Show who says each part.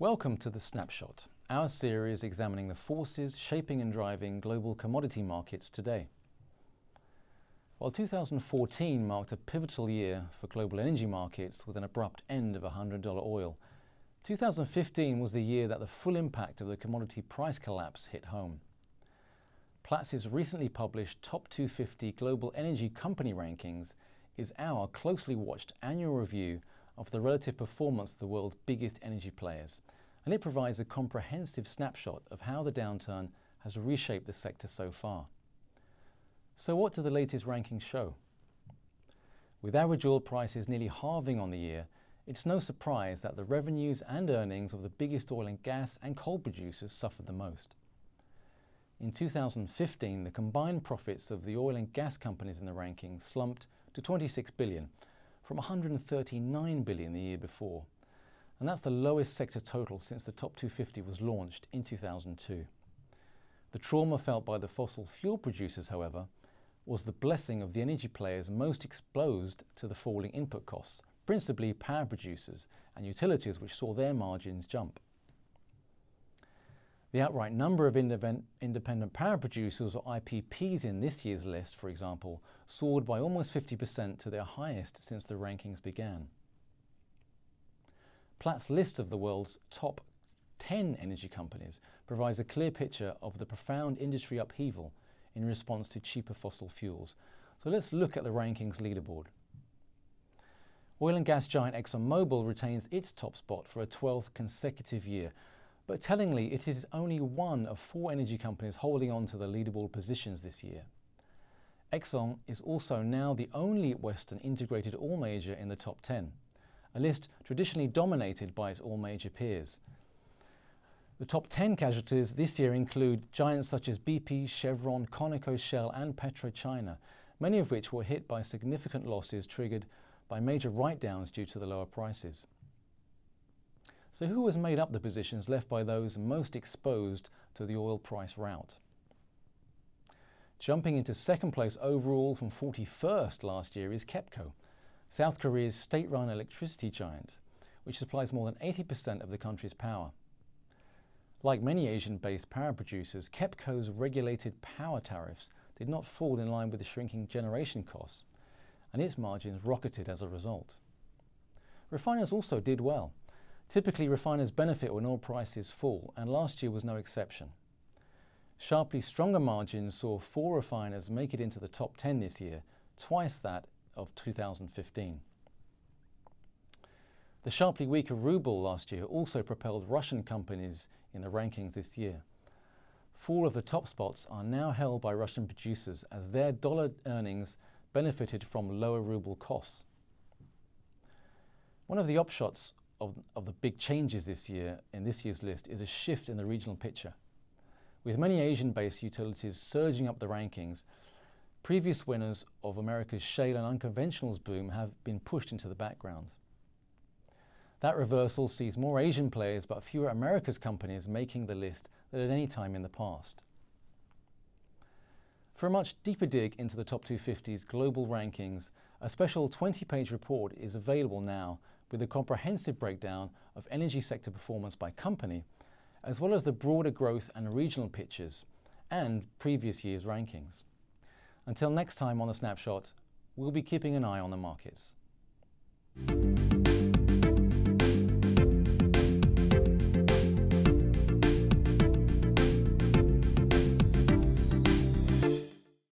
Speaker 1: Welcome to The Snapshot, our series examining the forces shaping and driving global commodity markets today. While 2014 marked a pivotal year for global energy markets with an abrupt end of $100 oil, 2015 was the year that the full impact of the commodity price collapse hit home. Platts' recently published Top 250 Global Energy Company Rankings is our closely watched annual review of the relative performance of the world's biggest energy players, and it provides a comprehensive snapshot of how the downturn has reshaped the sector so far. So what do the latest rankings show? With average oil prices nearly halving on the year, it's no surprise that the revenues and earnings of the biggest oil and gas and coal producers suffered the most. In 2015, the combined profits of the oil and gas companies in the rankings slumped to 26 billion from 139 billion the year before. And that's the lowest sector total since the top 250 was launched in 2002. The trauma felt by the fossil fuel producers, however, was the blessing of the energy players most exposed to the falling input costs, principally power producers and utilities which saw their margins jump. The outright number of independent power producers or IPPs in this year's list, for example, soared by almost 50% to their highest since the rankings began. Platts' list of the world's top 10 energy companies provides a clear picture of the profound industry upheaval in response to cheaper fossil fuels. So let's look at the rankings leaderboard. Oil and gas giant ExxonMobil retains its top spot for a 12th consecutive year, but tellingly, it is only one of four energy companies holding on to the leaderboard positions this year. Exxon is also now the only Western integrated oil major in the top 10, a list traditionally dominated by its oil major peers. The top 10 casualties this year include giants such as BP, Chevron, Conoco, Shell, and PetroChina, many of which were hit by significant losses triggered by major write downs due to the lower prices. So who has made up the positions left by those most exposed to the oil price rout? Jumping into second place overall from 41st last year is KEPCO, South Korea's state-run electricity giant, which supplies more than 80% of the country's power. Like many Asian-based power producers, KEPCO's regulated power tariffs did not fall in line with the shrinking generation costs, and its margins rocketed as a result. Refiners also did well, Typically, refiners benefit when oil prices fall, and last year was no exception. Sharply stronger margins saw four refiners make it into the top 10 this year, twice that of 2015. The sharply weaker ruble last year also propelled Russian companies in the rankings this year. Four of the top spots are now held by Russian producers as their dollar earnings benefited from lower ruble costs. One of the upshots of, of the big changes this year in this year's list is a shift in the regional picture. With many Asian-based utilities surging up the rankings, previous winners of America's shale and unconventionals boom have been pushed into the background. That reversal sees more Asian players but fewer America's companies making the list than at any time in the past. For a much deeper dig into the top 250's global rankings, a special 20-page report is available now with a comprehensive breakdown of energy sector performance by company, as well as the broader growth and regional pictures and previous year's rankings. Until next time on the Snapshot, we'll be keeping an eye on the markets.